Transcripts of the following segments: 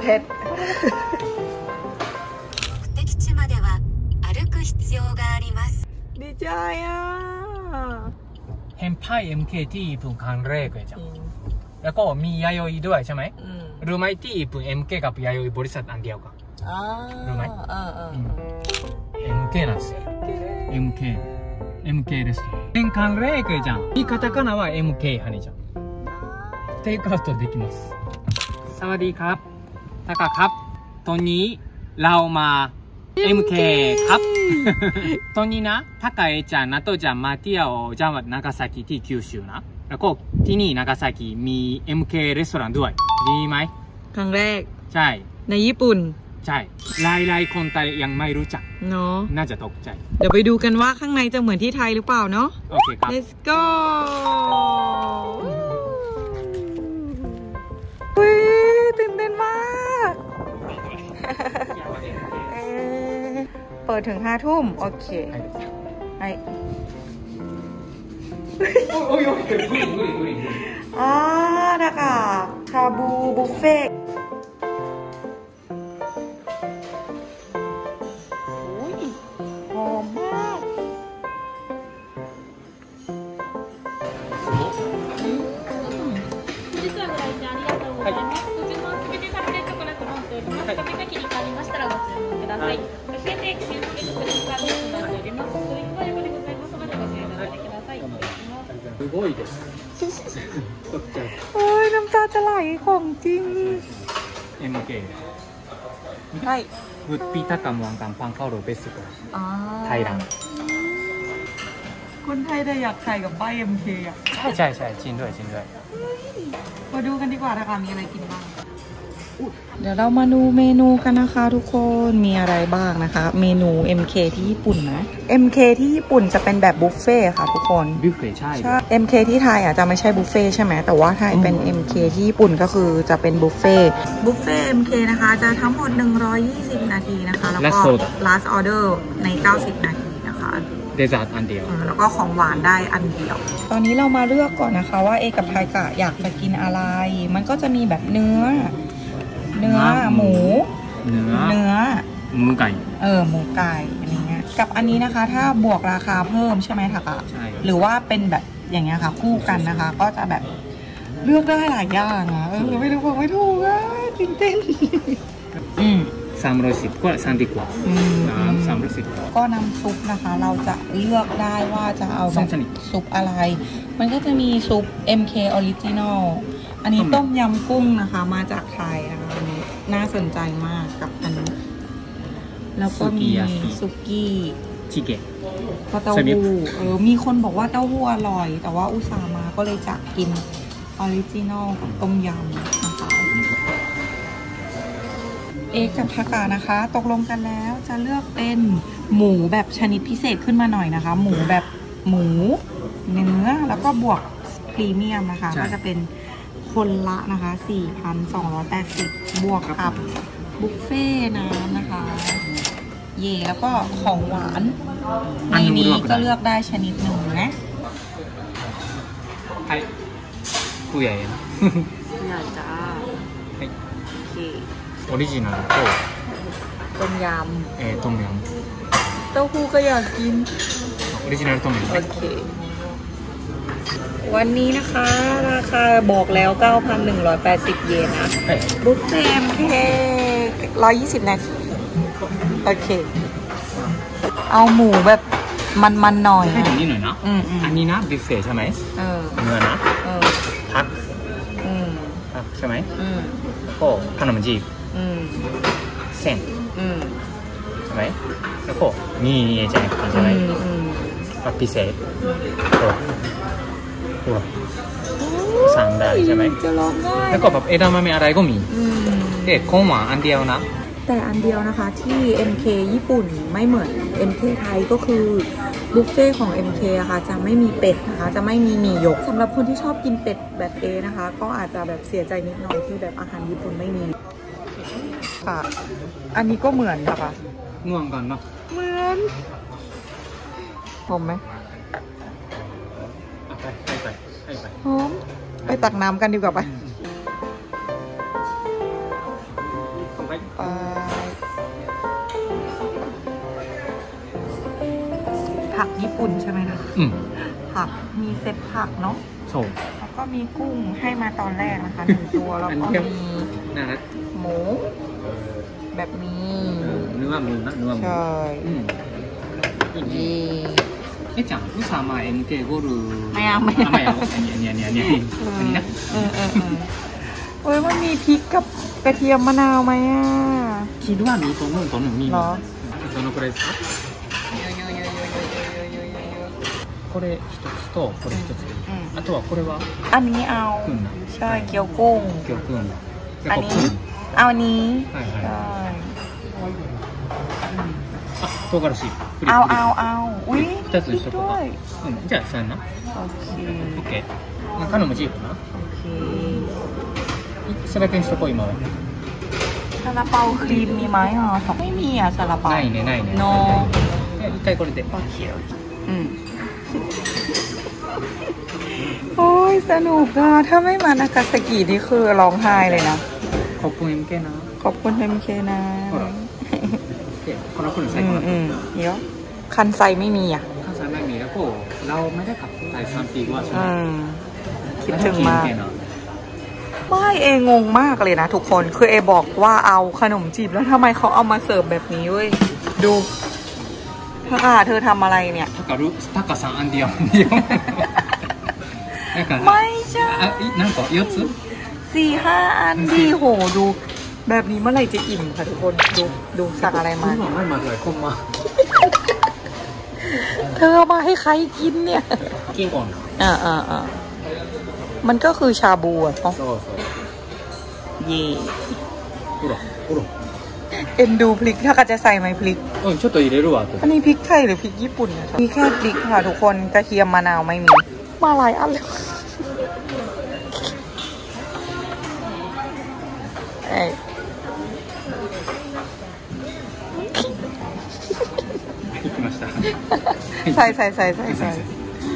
เผ็ด 目的地までは歩く必要があります ดีใจอ่ะ เห็นไพ่ MK ที่ญี่ปุ่นครั้งแรกเลยจ้ะแล้วก็มียาโยอิด้วยใช่ไหม อืม รู้ไหมที่ญี่ปุ่น MK กับยาโยอิบริษัทอันเดียวกัน อ่า รู้ไหม เออเออ MK なんですよ MK MK レストラン年間レークじゃん言いカタカナは MK ハニじゃんテイクアウトできます สวัสดีครับตากะครับ ตอนนี้เรามา MK ครับ ตอนนี้นะทากาเอจันนะตัวจะมาเที่ยวจังหวัดนากาซากิที่คิวชูนะ แล้วก็ที่นี่นากาซากิมี MK ร้านอาหาด้วย ดีไหม ครั้งแรก ใช่ ในญี่ปุ่น ใช่หลายๆคนไทยยังไม่รู้จัก เนาะ น่าจะตกใจ เดี๋ยวไปดูกันว่าข้างในจะเหมือนที่ไทยหรือเปล่าเนาะ โอเคครับ let's go ปิดถึงห้าทุ่ม โอเคไออ่าだからชาบูบุฟเฟ่อุ้ยหอมมาก 実はご来店ありがとうございます。うちのおすすめで食べれるチョコレート持っております。食べかけに変わりましたらご注文ください。ご指 す。ドリンクは横でございますのでご注文ください。失礼します。すごいです。ตกใจ เอ้ย น้ำตาจะไหลของจริง MK ใช่ วุฒิพิทักษ์กำลังกำพังเข้าโรเบสโก อ่า ไทยรัง คนไทยได้อยากใส่กับป้าย MK อ่ะ ใช่ใช่ใช่จริงด้วยจริงด้วย มาดูกันดีกว่านะคะมีอะไรกินบ้าง เดี๋ยวเรามาดูเมนูกันนะคะทุกคนมีอะไรบ้างนะคะ เมนู MK ที่ญี่ปุ่นนะ MK ที่ญี่ปุ่นจะเป็นแบบบุฟเฟ่ต์ค่ะทุกคนบุฟเฟ่ต์ใช่ใช่ MK ที่ไทยอะจะไม่ใช่บุฟเฟ่ต์ใช่ไหมแต่ว่าไทยเป็น MK ที่ญี่ปุ่นก็คือจะเป็นบุฟเฟ่ต์บุฟเฟ่ต์ MK นะคะ จะทั้งหมด 120 นาทีนะคะ แล้วก็ last order ใน 90 นาทีนะคะ dessert อันเดียวเออแล้วก็ของหวานได้อันเดียว ตอนนี้เรามาเลือกก่อนนะคะว่าเอกับไทยกะอยากจะกินอะไร มันก็จะมีแบบเนื้อ เนื้อหมู เนื้อเนื้อหมูไก่ เออหมูไก่อะไรเงี้ยกับอันนี้นะคะ ถ้าบวกราคาเพิ่มใช่ไหมคะกะใช่หรือว่าเป็นแบบอย่างเงี้ยค่ะ คู่กันนะคะ ก็จะแบบเลือกได้หลายอย่างอะเออไม่รู้บอกไม่ถูกอะตื่นเต้นอืมสามร้อยสิบกว่าสามดีกว่าอืมสามสามร้อยสิบก็น้ำซุปนะคะ เราจะเลือกได้ว่าจะเอาแบส้บมชนิดซุปอะไร มันก็จะมีซุป MK Original อันนี้ต้ต้มมยำกุ้งนะคะ มาจากไทยนะคะอั นนี้น่าสนใจมากกับอันนี้แล้วก็มีซุกี้ชิเกะก็เต้าหู้ใช่ไหมเออมีคนบอกว่าเต้าหู้อร่อย แต่ว่าอุตส่าห์มาก็เลยจะกิน original กับต้มยำนะคะเอกกับทากานะคะ ตกลงกันแล้วจะเลือกเป็นหมูแบบชนิดพิเศษขึ้นมาหน่อยนะคะ หมูแบบหมูเนื้อแล้วก็บวกพรีเมียมนะคะใช่ก็จะเป็น คนละนะคะ 4,280 บวกกับบุฟเฟ่น้ำนะคะ เย่แล้วก็ของหวานในนี้ก็เลือกได้ชนิดหนึ่งนะใช่ผู้ใหญ่นะใหญ่จ้า originalต้มยำเออต้มยำเต้าหู้ก็อยากกิน original ต้มยำโอเค วันนี้นะคะ ราคาบอกแล้ว 9,180 เยนนะบุฟเฟ่ต์แค่120 นาที โอเค เอาหมูแบบมันๆหน่อยให้ถึงนี่หน่อยเนาะอืมอันนี้นะบิฟเฟ่ใช่ไหมเออเนื้อนะเออพักอืมพักใช่ไหมอืมแล้ก็ขนมจีบอืมเส้นอืมใช่ไหมแล้วก็นี่ใช่ไหมใช่ไหมพิเศษโอ้ โหสามได้ใช่ไหมจะร้องได้แล้วก็แบบเอดามะเมะอะไรก็มีอืมเด็กของหวานอันเดียวนะ แต่อันเดียวนะคะที่ MK ญี่ปุ่นไม่เหมือน MK ไทยก็คือบุฟเฟ่ของ MK อะค่ะจะไม่มีเป็ดนะคะ จะไม่มีหมี่หยกสำหรับคนที่ชอบกินเป็ดแบบเอนะคะ ก็อาจจะแบบเสียใจนิดหน่อยที่แบบอาหารญี่ปุ่นไม่มีค่ะ อันนี้ก็เหมือนค่ะง่วงก่อนเนาะเหมือนหอมไหม หอม ไปตักน้ำกันดีกว่าไปไปผักญี่ปุ่นใช่ไหมคะอืผักมีเซ็ตผักเนาะโซแล้วก็มีกุ้งให้มาตอนแรกนะคะหนึ่งตัว แล้วก็มีน่หมู แบบนี้เนื้อหมูนะเนื้อหมูใช่ ไม่จังผู้สามาเอ็นเกก็รู้ไม่เอาไม่เอาไม่เอาเนี่ยเนี่ยเนี่ยเนี่ยอันนี้นะเออเออเอ้ยมันมีพริกกับกระเทียมมะนาวไหมอ่ะคิดว่ามีตัวนู้นตัวหนึ่งมีเหรอตัวนู้นこれこれ一つとこれ一つでいい。あとはこれは。あにあお。ใช่เกี๊ยวกุ้ง。เกี๊ยวกุ้ง。อันนี้เอานี้。はいはい。唐辛子フリ เอา フリ เอาเอาอุ้ย 二つにしとこう ด้ か วย うんじゃあそうやな โอเค オッケーカノムジープな โอเค それだけにしとこう今は ซาลาเปาครีมมีไหมอ่ะไม่มีอ่ะซาลาเปา ないねないね โน え一回これで โอเคโอเคอืมโอ้ยสนุกอ่ะถ้าไม่มานากาซากินี่คือร้องไห้เลยนะ コップ MK な ขอบคุณเอ็มเคนะ ほら でこの子の อื 最後 ม の อืมเดี๋ยวคันไซไม่มีอ่ะ 関西前見แล้วก็เราไม่ได้ขับไทย3ปีกว่าใช่ไหม อืม คิดถึงมาก แล้ว MK นะ ไม่เองงมากเลยนะทุกคน คือเอบอกว่าเอาขนมจีบแล้วทำไมเขาเอามาเสิร์ฟแบบนี้เว้ย ดูพระอาเธอทำอะไรเนี่ย タカルタカさんアンディアンディアンなんか ไม่ใช่ あいなんか4つ สี่ห้าอันดีโหดู แบบนี้เมื่อไหร่จะอิ่มค่ะทุกคนดูดูสั่งอะไรมา ไม่มาหลายคนมาเธอมาให้ใครกินเนี่ย กินก่อนอ่าอ่าอ่ามันก็คือชาบูอะเนาะเย่กูหรอกูหรอเอ็นดูพริกถ้าก็จะใส่ไหมพริกเออชอบตัวอีเดรู้อะอันนี้พริกไทยหรือพริกญี่ปุ่นนะครัมีแค่พริกค่ะทุกคนกระเทียมมะนาวไม่มี มาหลายอันเลย哎。 きました ใส่ใส่ใส่ใส่ใส่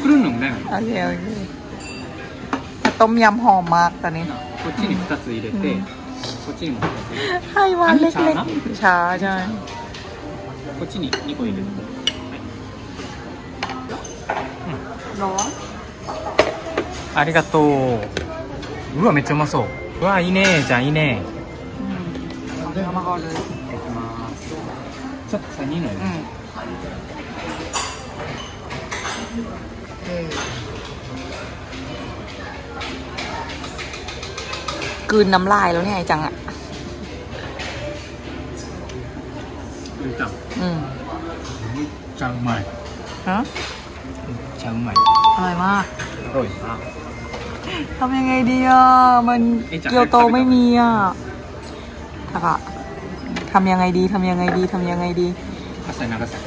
くるんのもだよ โอเคโอเคแต่ต้มยำหอมมากตอนนี้ こっちに2つ入れて、うんこっちにも2つ入れて ให้มาเล็ก อันนี้ช้านะ ๆช้าใช่ こっちに2個入れて、 ร้อน ありがとううわめっちゃうまそううわいいねじゃあいいね อืมเอามาก่อนเลย いただきますちょっと3人のや อืม กืนน้ำลายแล้วเนี่ยจังอะจังอืมจังใหม่ฮะจังใหม่อร่อยมาก อร่อยมากทำยังไงดีอะ มันเกียวโตไม่มีอะค่ะทำยังไงดีทำยังไงดีทำยังไงดีอาศัยนากระสับ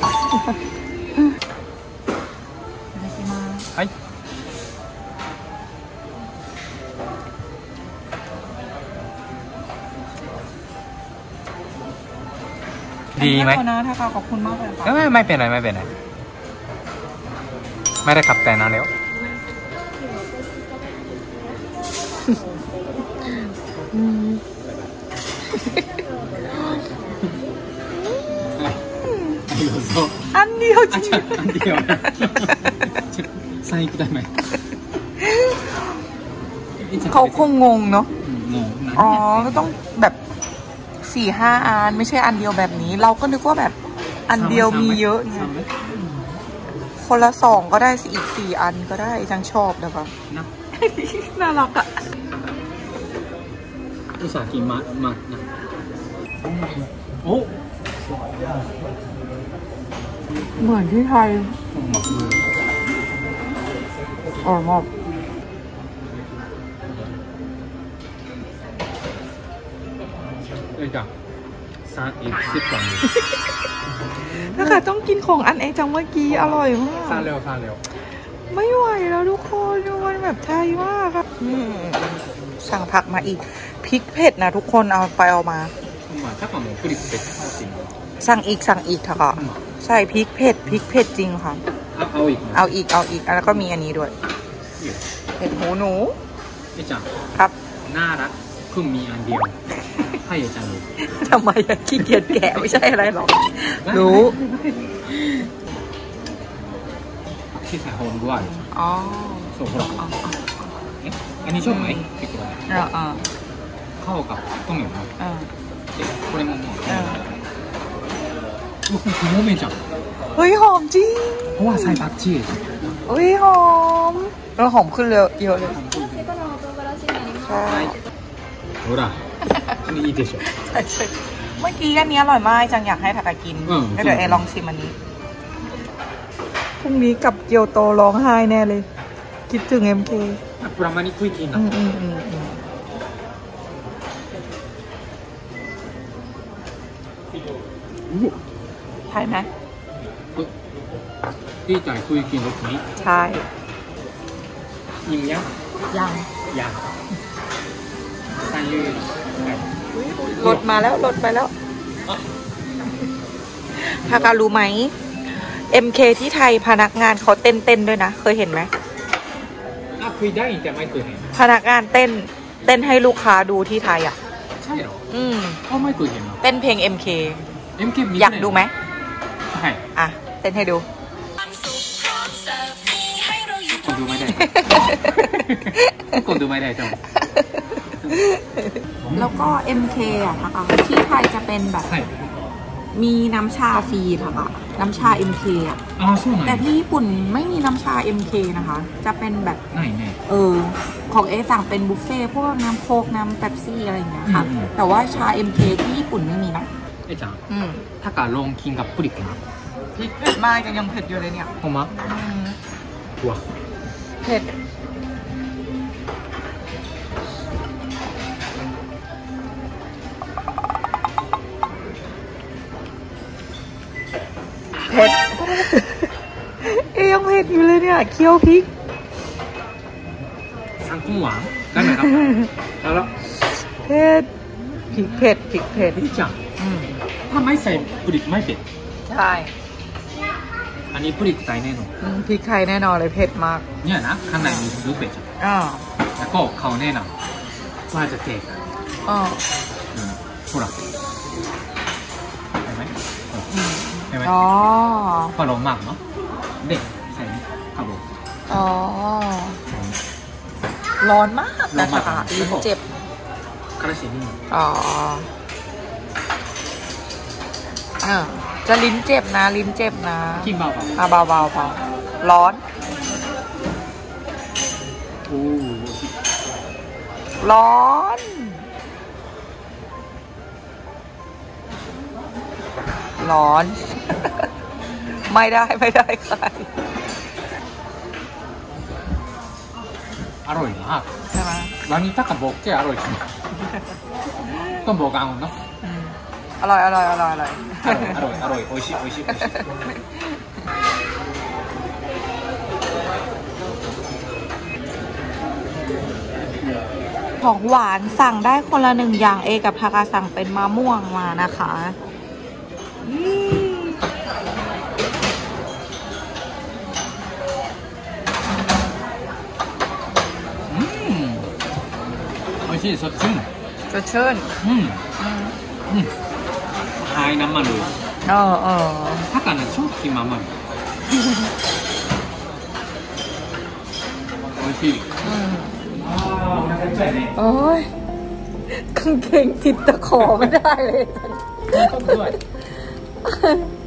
ดีไหมนะถ้าเขาขอบคุณมากเลยค่ะไม่ไม่เป็นไรไม่เป็นไรไม่ได้ขับแต่นานแล้วอันเดียวจริงอันเดียวใส่กูได้ไหมเขาคงงงเนาะอ๋อก็ต้องแบบ สี่ห้าอันไม่ใช่อันเดียวแบบนี้ เราก็นึกว่าแบบอันเดียวมีเยอะไงคนละสองก็ได้สิอีกสี่อันก็ได้จังชอบแล้วก็น่ารักอะอุตส่าหกิมะมัดนะโอ้เหมือนที่ไทยอร่อยมาก จ้ะซาอีกสิบกว่ามือนะคะต้องกินของอันเองจังเมื่อกี้อร่อยมากซาเร็วซาเร็ว ไม่ไหวแล้วทุกคนมันแบบไทยมากค่ะสั่งผักมาอีกพริกเผ็ดนะทุกคนเอาไปเอามาถ้าหมูกริบเผ็ดจริงสั่งอีกสั่งอีกเถอะใส่พริกเผ็ดพริกเผ็ดจริงค่ะ เอาเอาอีกเอาอีกเอาอีกแล้วก็มีอันนี้ด้วยเห็ดหูหนูครับน่ารัก คุณมีอันเดียวให้เอจังเลย ทำไมอะขี้เกียจแกะไม่ใช่อะไรหรอกรู้ 小さいホーム具合あるじ อ๋อ ゃんそうほら อ๋ออ๋อ えあにしょうがないピコラ เออเออ 皮が太めよな เออ でこれももう เออ うわこれ不透明じゃん เฮ้ยหอมจริง フォアサイバッチリ เฮ้ยหอมเออหอมขึ้นเยอะเยอะเลย ほらいいでしょ ใช่ใช่เมื่อกี้อันนี้อร่อยมากจังอยากให้ทากากิน อืม แล้วเดี๋ยวเอลองชิมอันนี้พรุ่งนี้กลับเกียวโตร้องไห้แน่เลย คิดถึง MK プラマニクイキン อื な มอืมอืมอืมใช่ไหม リータイクイキンの時に ใช่ 意味や ยัง や三 รถมาแล้วรถไปแล้วฮาการู้ไหม MK ที่ไทยพนักงานเขาเต้นเต้นด้วยนะ เคยเห็นไหมน่าคุยได้แต่ไม่เคยเห็นพนักงานเต้น เต้นให้ลูกค้าดูที่ไทยอะ ใช่หรอ อืมก็ไม่เคยเห็นหรอเต้นเพลง MK MK อยากดูไหมใช่อะ เต้นให้ดูคนดูไม่ได้คนดูไม่ได้ใช่ แล้วก็ MK อ่ะนะคะที่ไทยจะเป็นแบบ はい มีน้ำชาฟรีค่ะน้ำชา MK อ่ะ あそうなん แต่ や ที่ญี่ปุ่นไม่มีน้ำชา MK นะคะ จะเป็นแบบ ないね เออ ของเอสั่งเป็นบุฟเฟ่ต์พวกน้ำโคกน้ำเป๊ปซี่อะไรอย่างเงี้ยค่ะ อืม แต่ว่าชา MK ที่ญี่ปุ่นไม่มีนะ えちゃん อืม タカロンキンがプリクな พริกเผ็ดมากยังเผ็ดอยู่เลยเนี่ย ほんまうわ เผ็ด ผ็ด เอ๊ยังเผ็ดอยู่เลยเนี่ยเคี้ยวพริกทางกุ้งหวานได้ไหมครับแล้วเผ็ดพริกเผ็ดพริกเผ็ดพี่จังถ้าไม่ใส่ผลิตไม่เผ็ดใช่อันนี้พริกไทยแน่นอนพริกไทยแน่นอนเลยเผ็ดมาก เนี่ยนะข้างในมีลูกเป็ดอ่าแล้วก็เขาแน่นอนว่าจะเจ๊กอ่าほら ไหมอ๋อพอเราหมักเนาะเด็กใส่ครับผมอ๋อ ร้อนมากนะคะลิ้นเจ็บกระสีนี่อ๋ออ่จะลิ้นเจ็บนะ ลิ้นเจ็บนะกินเบาเปล่าอะเบาเบาเบาร้อนโอ้ร้อนร้อน ไม่ได้ไม่ได้ใครอร่อยมากใช่ไหมวันนี้ถ้ากับบอกจะอร่อยจริงต้องบอกเอาเนาะอืมอร่อยอร่อยอร่อยอร่อยอร่อยอร่อยอร่อยโอชิโอชิโอชิของหวานสั่งได้คนละหนึ่งอย่างเอกับทากาสั่งเป็นมะม่วงมานะคะอืม อืม ชื่สดชื่นสดชื่นอืมอืมหายน้ำมันเลยอ๋ออ๋อถ้ากันชอบกินมันมันโอ้ยที่โอ้ยกางเกงติดตะขอไม่ได้เลยตอนนี้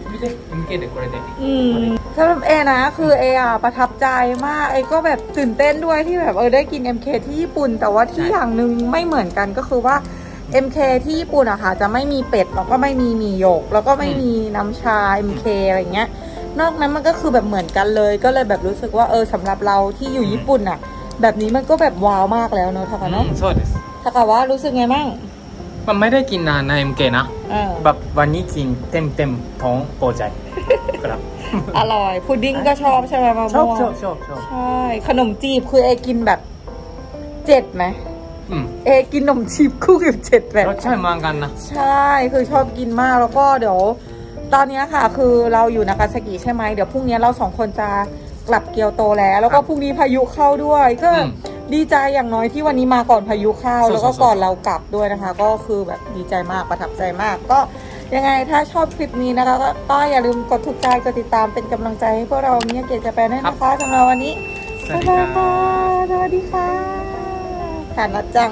ไม่ใช่กางเกงเด็กคนเด็ก สำหรับเอนะ คือเออะประทับใจมากเอก็แบบตื่นเต้นด้วยที่แบบเออได้กิน MK ที่ญี่ปุ่น แต่ว่าที่อย่างหนึ่งไม่เหมือนกันก็คือว่า MK ที่ญี่ปุ่นอะค่ะ จะไม่มีเป็ดแล้วก็ไม่มีหมี่หยก แล้วก็ไม่มีน้ำชา MK อะไรเงี้ย นอกนั้นมันก็คือแบบเหมือนกันเลย ก็เลยแบบรู้สึกว่าเออสำหรับเราที่อยู่ญี่ปุ่นอะแบบนี้มันก็แบบว้าวมากแล้วเนอะทากาเนาะ そうです。 ทากาว่ารู้สึกไงบ้าง まあ、ไม่ได้กินนานนะ MK นะ เออ แบบวันนี้กินเต็มเต็มๆท้องพอใจครับ อร่อยพุดดิ้งก็ชอบใช่ไหมมะชอบม่วงชอบชอบชอบใช่ขนมจีบคือเอกินแบบเจ็ดไหมอืมเอกินขนมจีบคู่กับเจ็ดแบบ รสชาติเหมือนกันนะ ใช่ คือชอบกินมากแล้วก็เดี๋ยว ตอนเนี้ยค่ะ คือเราอยู่นากาซากิใช่ไหมเดี๋ยวพรุ่งนี้เราสองคนจะกลับเกียวโตแล้ว แล้วก็พรุ่งนี้พายุเข้าด้วย ก็อืมดีใจอย่างน้อยที่วันนี้มาก่อนพายุเข้า ใช่แล้วก็ใช่ก่อนเรากลับด้วยนะคะ ก็คือแบบดีใจมากประทับใจมาก ก็ ยังไงถ้าชอบคลิปนี้นะคะก็ก็อย่าลืมกดถูกใจกดติดตามเป็นกำลังใจให้พวกเราเมียเกตจะแปนด้วยนะคะสำหรับวันนี้สวัสดีครับบ๊ายบายค่ะสวัสดีค่ะฐานรัดจัง